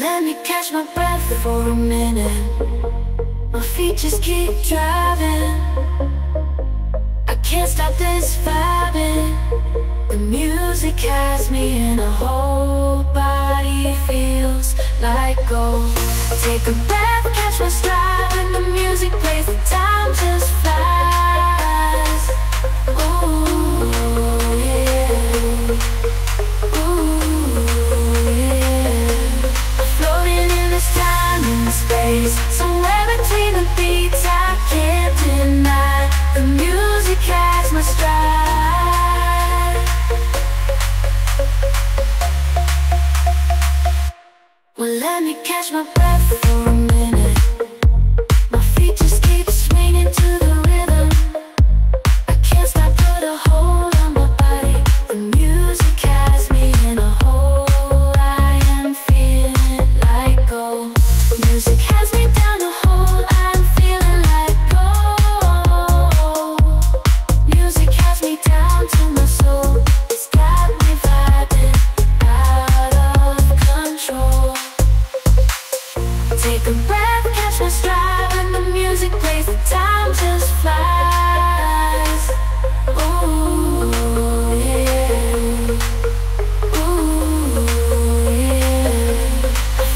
let me catch my breath for a minute. My feet just keep driving. I can't stop this vibing. The music has me and a whole body feels like gold. Take a breath, catch my stride. When the music plays, the time just Well, let me catch my breath my stride When the music plays, the time just flies. Ooh, yeah. Ooh, yeah.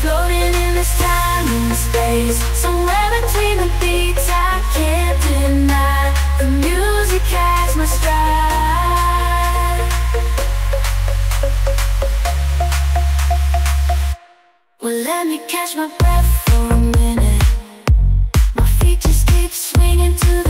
Floating in this time and space. Somewhere between the beats I can't deny. The music has my stride. Well, let me catch my breath swinging to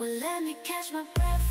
Well, let me catch my breath